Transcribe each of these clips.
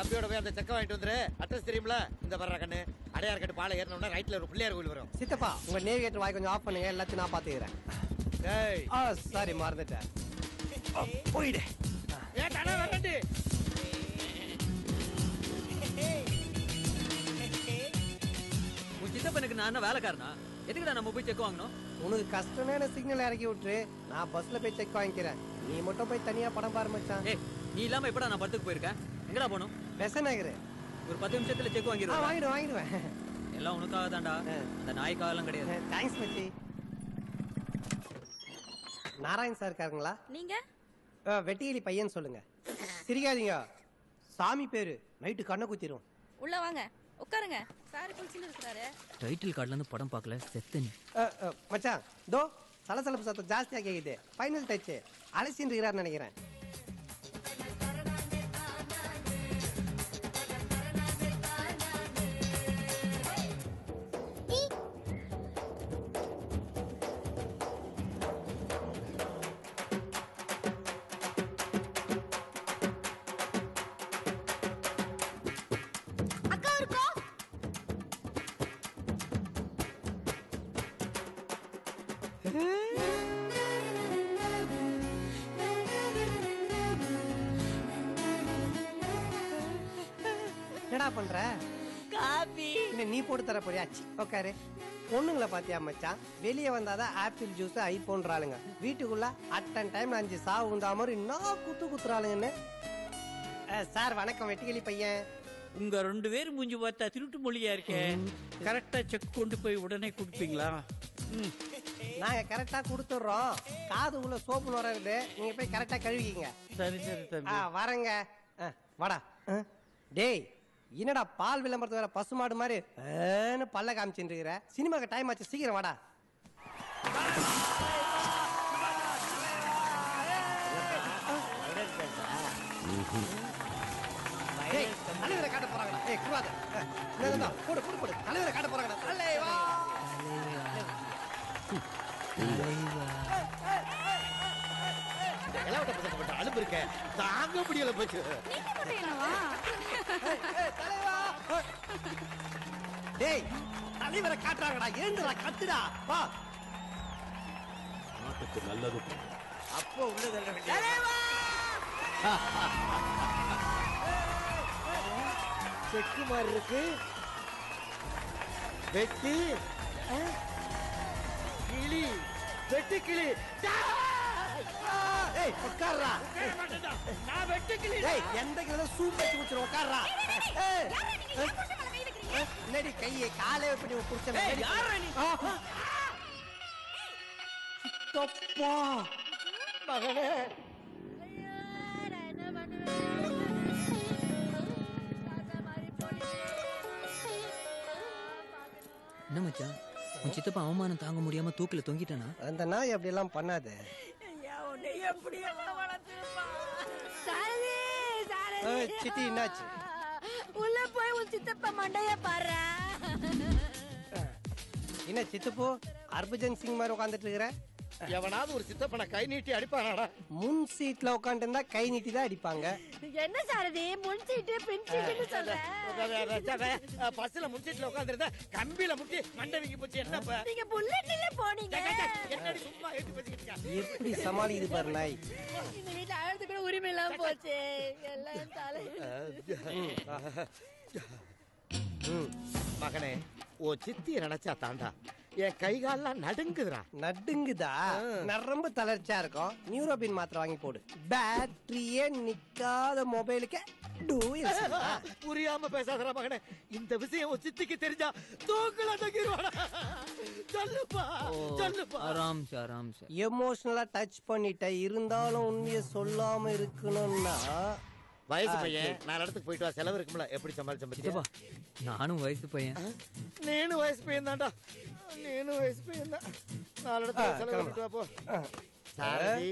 தம்பியோட போய் அந்த செக்க வாங்கிட்டு வந்துரு. அட்ரஸ் தெரியும்ல? இந்த வர்ற கண்ணு அடையார் கட்டு பாலை ஏறணும்னா ரைட்ல ஒரு பிள்ளையார் கோயில் வரும். சித்தப்பா உங்க நேவிகேட்டர் வாய் கொஞ்சம் ஆஃப் பண்ணுங்க. எல்லாத்தையும் நான் பாத்துக்கிறேன் டேய். ஆ சாரி மறந்துட்டேன். போயிடு. ஏ தடை வரண்டி உன் சித்தப்பனுக்கு நான் என்ன வேலைக்காரனா? எதுக்குடா நம்ம போய் செக் வாங்கணும்? உனக்கு கஷ்டமான சிக்னல் இறக்கி விட்டுரு. நான் பஸ்ல போய் செக் வாங்கிக்கிறேன். நீ மட்டும் போய் தனியா படம் பாரு மச்சான். ஏய் நீ இல்லாம எப்படா நான் படத்துக்கு போயிருக்கேன்? எங்கடா போகணும் பெசநகரு ஒரு பத்து நிமிஷத்துல செக் ஆ வாங்கிடுவேன் வாங்கிடுவேன். வாங்கிடுவேன் எல்லாம் உனக்காக தான்டா. அந்த நாய்க்காக எல்லாம் கிடையாது தேங்க்ஸ் மச்சி. நாராயண் சார் இருக்காருங்களா? நீங்க? ஆ, வெட்டிகிளி பையன் சொல்லுங்க. சிரிக்காதீங்க. சாமி பேரு. நைட்டு கண்ணை குத்திரும். உள்ள வாங்க. உட்காருங்க. சாரி குளிச்சுன்னு இருக்கிறாரு டைட்டில் கார்டுல இருந்து படம் பார்க்கல. செத்து நீ ஆ, ஆ, மச்சான் தோ சலசலப்பு சத்தம் ஜாஸ்தியா கேக்குது. ஃபைனல் டச் அலசின்னு இருக்கிறார் நினைக்கிறேன். பண்ற? காபி. நீ போட்டு தர போறியா? சி, உட்காரு பொண்ணுங்களை பாத்தியா மச்சான்? வெளியே வந்தாதான் ஆப்பிள் ஜூஸ் ஐபோன்றாளுங்க. வீட்டுக்குள்ள அட்டன் டைம் அஞ்சு சாவு உண்டா மாதிரி இன்னும் குத்து குத்துறாளுங்கன்னு. ஆ, சார் வணக்கம் வெட்டிக்கிளி பையன். உங்க ரெண்டு பேரும் மூஞ்சி பார்த்தா திருட்டு மொழியா இருக்கே. கரெக்டா செக் கொண்டு போய் உடனே கொடுப்பீங்களா? ம். நாங்க கரெக்டா கொடுத்துடுறோம். காது உள்ள சோப்பு இருக்குது நீங்க போய் கரெக்டா கழுவிக்கிங்க. சரி சரி ஆ தம்பி வரேங்க. ஆ, வாடா. டேய் என்னடா பால் விளம்பரத்து வேற பசுமாடு மாதிரி ஏன்னு பல்ல காமிச்சுட்டு இருக்கிற சினிமாக்கு டைம் ஆச்சு சீக்கிரம் வாடா. தலைவரை காட்ட போறாங்கடா. ஏய் குவாத போடு போடு போடு. தலைவரை காட்ட போறாங்கடா. தலைவா. இளவட்ட மட்டும் அலுப்பு இருக்க. தாங்க முடியல போச்சு. டேய் தலைவரை காட்டுறாங்கடா. ஏந்துடா கத்துடா. வா. நாட்டுக்கு நல்லது. அப்போ உள்ள தள்ள வேண்டிய செக்கு மாதிரி இருக்கு. வெட்டி? கிளி. வெட்டி கிளி. ஏய் உட்கார்றா. நான் வெட்டி கிளி ஏய் எந்த கிலோ சூப் வச்சு உட்கார்றா. ஏய் என்னடி கையை காலே எப்படி குடிச்சல ஏய், நீ? தப்பா மகனே என்ன மச்சான்? உன் சித்தப்பா அவமானம் தாங்க முடியாம தூக்கில தொங்கிட்டானா? அந்த நாய் அப்படி எல்லாம் பண்ணாது. ஏய், சித்தி என்னாச்சு? உள்ள போய் உன் சித்தப்பா மண்டைய பாரு என்ன சித்துப்போ? ஹர்பஜன் சிங் மாதிரி உட்காந்துட்டு இருக்கிற? எவனாவது ஒரு சித்தப்பனை கை நீட்டி அடிப்பானாடா. முன் சீட்ல உட்காந்து இருந்தா கை நீட்டி தான் அடிப்பாங்க. என்ன சாரதி முன் சீட்டு பின் சீட்டுன்னு சொல்றேன். பஸ்ல முடிச்சிட்டுல உட்காந்துருந்தா கம்பியில முட்டி மண்டவிக்கு போச்சு. என்னப்ப நீங்க புல்லட்ல போனீங்க. என்னடி சும்மா ஏத்தி பேசிக்கிட்டு இருக்க? எப்படி சமாளிக்குது பாரு நாய் இந்த வீட்டுல அழுது கூட உரிமை இல்லாம போச்சு. எல்லாம் தலை. மகனே ஓ சித்திய நினைச்சா தாண்டா. என் கை கால்லாம் நடுங்குதுடா. நடுங்குதா? நரம்பு தளர்ச்சியா இருக்கும். நியூரோபின் மாத்திரை வாங்கி போடு. பேட்டரியே நிக்காத மொபைலுக்கு புரியாம பேசாதடா மகனே. இந்த விஷயம் உன் சித்திக்கு தெரிஞ்சா தூக்கல தங்கிடுவாடா சொல்லுப்பா சொல்லுப்பா. ஆராம் சார் ஆராம் சார் எமோஷனலா டச் பண்ணிட்ட இருந்தாலும் உண்மையை சொல்லாம இருக்கணும்னா வயசு பையன். நாலு இடத்துக்கு போயிட்டு வா. செலவு இருக்கும்ல. எப்படி சமாளிச்ச சித்தப்பா நானும் வயசு பையன். நீனு வயசு பையன் தான்டா நீனு வயசு பையன் தான் நாலு இடத்துக்கு செலவு பண்ணிட்டு வா போ. சாரதி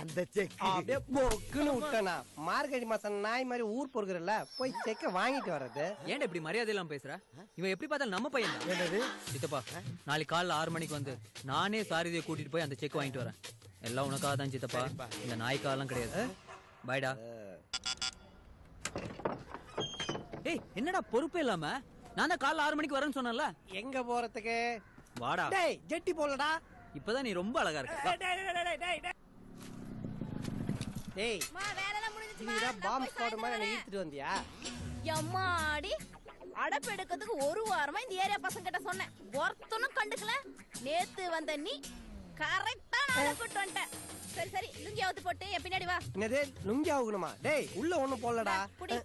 அந்த செக் அப்படியே பொக்குன்னு விட்டனா. மார்கழி மாசம் நாய் மாதிரி ஊர் பொறுக்கிறல்ல போய் செக்க வாங்கிட்டு வர்றது. ஏன்டா இப்படி மரியாதை இல்லாம பேசுற? இவன் எப்படி பார்த்தாலும் நம்ம பையன் தான் என்னது? சித்தப்பா நாளைக்கு காலைல ஆறு மணிக்கு வந்து நானே சாரதியை கூட்டிட்டு போய் அந்த செக் வாங்கிட்டு வரேன். எல்லாம் உனக்காக தான் சித்தப்பா இந்த நாய்க்காலாம் கிடையாது. பாய்டா டேய் என்னடா பொறுப்பே இல்லாம? நான் தான் காலைல ஆறு மணிக்கு வரேன்னு சொன்னேன்ல. எங்க போறதுக்கு? வாடா. டேய் ஜெட்டி போடலடா. இப்பதான் நீ ரொம்ப அழகா இருக்க. டேய் மா வேலைலாம் முடிஞ்சுச்சுமா? இதுதான் பாம்பு ஸ்குவாட் மாதிரி என்ன இழுத்துட்டு வந்தியா? எம்மாடி அடப்பு எடுக்கிறதுக்கு ஒரு வாரமா இந்த ஏரியா பசங்க கிட்ட சொன்னேன். ஒருத்தனும் கண்டுக்கல. நேத்து வந்த நீ கரெக்டா நான் கூட்டு வந்துட்டேன். சரி சரி லுங்கி அவுத்து போட்டு என் பின்னாடி வா. என்னது? லுங்கி ஆகணுமா டேய் உள்ள ஒண்ணும் போடலடா. குடி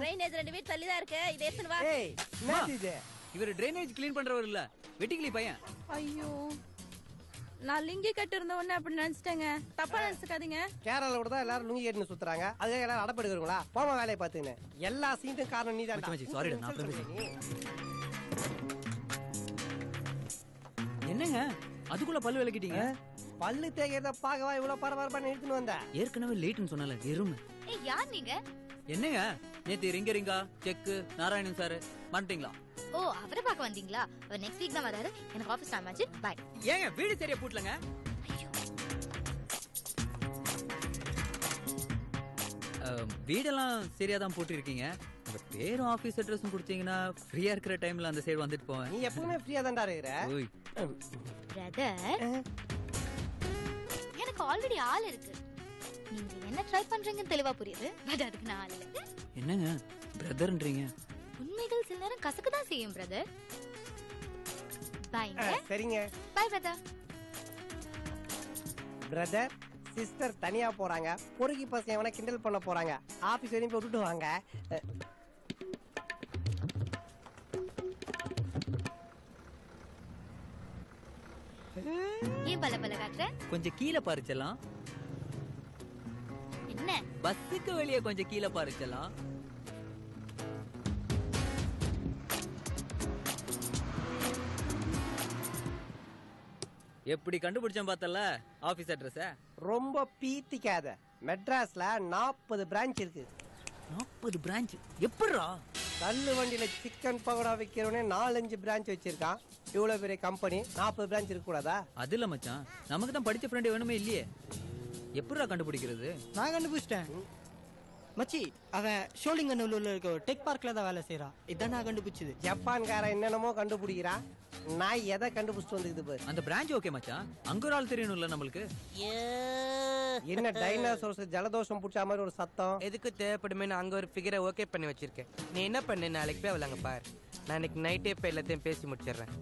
ட்ரைனேஜ் ரெண்டு வீட்டு தள்ளி தான் இருக்கு. இதை எடுத்துன்னு வா. டேய் என்னது இது? இவர் டிரைனேஜ் க்ளீன் பண்றவர் இல்ல. வெட்டிக்கிளி பையன். ஐயோ. நான் லிங்கி கட்டு இருந்த உடனே அப்படி நினைச்சிட்டேங்க. தப்பா நினைச்சுக்காதீங்க. கேரளால கூட தான் எல்லாரும் லுங்கி கட்டின்னு சுத்துறாங்க. அதுக்காக எல்லாரும் அடப்பு எடுக்கிறீங்களா போமா வேலையை பார்த்துன்னு. எல்லா சீண்டும் காரணம் நீ நான் அப்புறம் என்னங்க? அதுக்குள்ள பல்லு விளக்கிட்டீங்க? பல்லு தேய்க்கிறத பார்க்கவா இவ்வளவு பரபரப்பான்னு இழுத்துன்னு வந்த. ஏற்கனவே லேட்னு சொன்னல எருமை ஏய் யார் நீங்க? என்னங்க? நேத்து ரிங்க ரிங்கா செக்கு நாராயணன் சார் மாட்டீங்களா ஓ அவரை பார்க்க வந்தீங்களா? அவர் நெக்ஸ்ட் வீக் தான் வராரு. எனக்கு ஆஃபீஸ் டைம் ஆச்சு. பாய் ஏங்க வீடு சரியா பூட்டலங்க? வீடெல்லாம் சரியா தான் போட்டிருக்கீங்க. உங்க பேரும் ஆபீஸ் அட்ரஸும் கொடுத்தீங்கன்னா ஃப்ரீயா இருக்கிற டைம்ல அந்த சைடு வந்துட்டு போவேன். நீ எப்பவுமே ஃப்ரீயா தான்டா இருக்கிற. ஓய். பிரதர் எனக்கு ஆல்ரெடி ஆள் இருக்கு. நீங்க என்ன ட்ரை பண்றீங்கன்னு தெளிவா புரியுது. பட் அதுக்கு நான் ஆள் இல்லை. என்னங்க? பிரதர்ன்றீங்க உண்மைகள் சில நேரம் கசக்கு தான் செய்யும் பிரதர் பாய்ங்க அஹ், சரிங்க. பாய் பிரதர் பிரதர் சிஸ்டர் தனியா போறாங்க. பொறுக்கி பசங்க எவனா கிண்டல் பண்ண போறாங்க. ஆபீஸ் வரையும் போய் விட்டுட்டு வாங்க. ஏன் பல பல காட்டுற? கொஞ்சம் கீழே பாரிச்சலாம் என்ன? பஸ்ஸுக்கு வெளியே கொஞ்சம் கீழே பாரிச்சலாம் எப்படி கண்டுபிடிச்சேன் பார்த்தல ஆபீஸ் அட்ரஸ ரொம்ப பீத்திக்காத. மெட்ராஸ்ல நாற்பது பிரான்ச் இருக்கு. நாற்பது பிரான்ச் எப்படிரா கல்லு வண்டியில சிக்கன் பகோடா வைக்கிறவனே நாலஞ்சு பிரான்ச் வச்சிருக்கான். இவ்வளவு பெரிய கம்பெனி நாற்பது பிரான்ச் இருக்க கூடாதா அது இல்ல மச்சான். நமக்கு தான் படிச்ச ஃப்ரெண்டு வேணுமே இல்லையே. எப்படிரா கண்டுபிடிக்கிறது? நான் கண்டுபிடிச்சிட்டேன். மச்சி அவன் ஷோலிங்கநல்லூர்ல இருக்க ஒரு டெக் பார்க்ல தான் வேலை செய்யறான் இதான் நான் கண்டுபிடிச்சது. ஜப்பான்காரன் என்னென்னமோ கண்டுபிடிக்கிறான் நான் எதை கண்டுபிடிச்சிட்டு வந்துக்குது பாரு. அந்த பிரான்ச் ஓகே மச்சான். அங்க ஒரு ஆள் தெரியணும்ல நம்மளுக்கு? என்ன டைனாசோர்ஸ் ஜலதோஷம் பிடிச்ச மாதிரி ஒரு சத்தம்? எதுக்கு தேவைப்படுமே நான் அங்க ஒரு ஃபிகரை ஓகே பண்ணி வச்சிருக்கேன். நீ என்ன பண்ணு? நாளைக்கு போய் அவளை அங்க பாரு. நான் இன்னைக்கு நைட்டே போய் எல்லாத்தையும் பேசி முடிச்சிடுறேன்.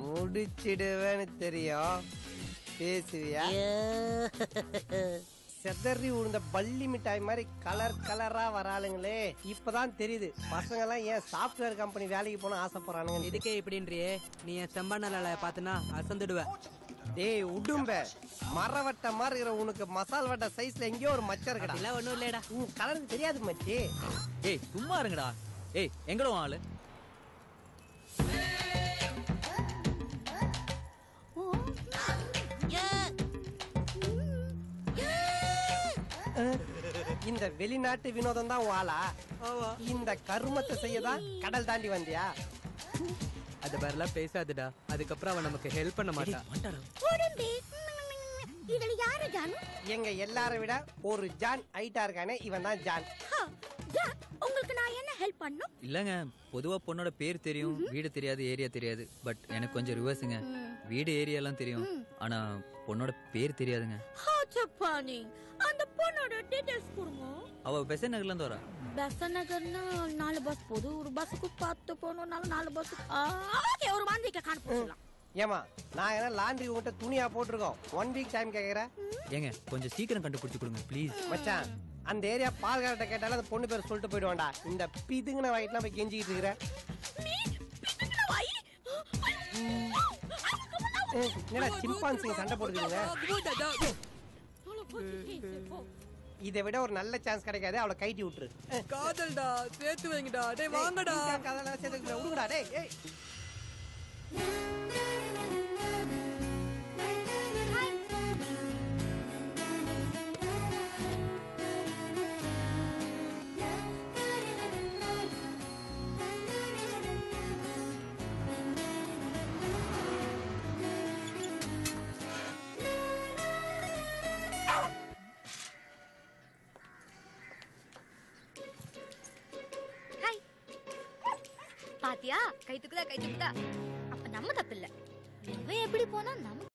முடிச்சிடுவேன்னு தெரியும் பேசுவியா? செதறி உழுந்த பள்ளி மிட்டாய் மாதிரி கலர் கலரா வராளுங்களே இப்பதான் தெரியுது. பசங்க எல்லாம் ஏன் சாஃப்ட்வேர் கம்பெனி வேலைக்கு போன ஆசைப்படுறானுங்க இதுக்கே இப்படின்றியே? நீ என் செம்பானால பார்த்தனா அசந்துடுவ டேய் உடும்ப. மரவட்ட மாதிரி இருக்கிற உனக்கு மசால் வட்ட சைஸ்ல எங்கேயோ ஒரு மச்சம் இருக்குடா. இல்ல ஒண்ணும் இல்லடா உன் கலருக்கு தெரியாது மச்சி. ஏய் சும்மா இருங்கடா. ஏய் எங்கடா ஆளு? இந்த வெளிநாட்டு வினோதம் தான் வாளா இந்த கருமத்தை செய்யதான் கடல் தாண்டி வந்தியா? அது மாதிரிலாம் பேசாதுடா. அதுக்கப்புறம் அவன் நமக்கு ஹெல்ப் பண்ண மாட்டான் உடம்பே இதுல யாரு ஜானு? எங்க எல்லாரை விட ஒரு ஜான் ஹைட்டா இருக்கானே இவன் தான் ஜான். உங்களுக்கு நான் என்ன ஹெல்ப் பண்ணும் இல்லங்க பொதுவா பொண்ணோட பேர் தெரியும் வீடு தெரியாது ஏரியா தெரியாது. பட் எனக்கு கொஞ்சம் ரிவர்ஸுங்க வீடு ஏரியா எல்லாம் தெரியும் ஆனா பொண்ணோட பேர் தெரியாதுங்க. ஹா சப்பானி அந்த பொண்ணோட டீடைல்ஸ் கொடுங்க. அவ பெசன் நகர்ல இருந்து வரா? பெசன் நகர்னா நாலு பஸ் போகுது. ஒரு பஸ்ஸுக்கு பத்து போகணும்னாலும் நாலு பஸ் ஓகே ஒரு வாந்திக்க காணப்போலாம் ஏமா நான் என்ன லாண்ட்ரி உங்ககிட்ட துணியா போட்டிருக்கோம். ஒன் வீக் டைம் கேக்குற? ஏங்க கொஞ்சம் சீக்கிரம் கண்டுபிடிச்சு கொடுங்க ப்ளீஸ் மச்சான் அந்த ஏரியா பால்காரட்ட கேட்டாலும் அந்த பொண்ணு பேர் சொல்லிட்டு போயிடுவான்டா. இந்த பிதுங்கின வயிற்றுலாம் போய் கெஞ்சிக்கிட்டு இருக்கிற. ஏய், என்னடா சிம்பான்சிங்க சண்டை போட்டுக்கிறீங்க? இதை விட ஒரு நல்ல சான்ஸ் கிடைக்காது. அவளை கைட்டி விட்டுரு. காதல்டா சேர்த்து வைங்கடா. டேய் ஏய், கதெல்லாம் சேர்த்துக்கிட்டு விடுங்கடா டேய் பாத்தியா? கை தூக்குதா கை தூக்குதா? அப்ப நம்ம தப்பு இல்ல இவன் எப்படி போனா நம்ம